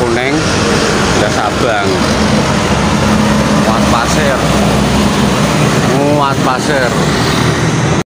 Kuning udah Sabang. Muat pasir. Muat pasir.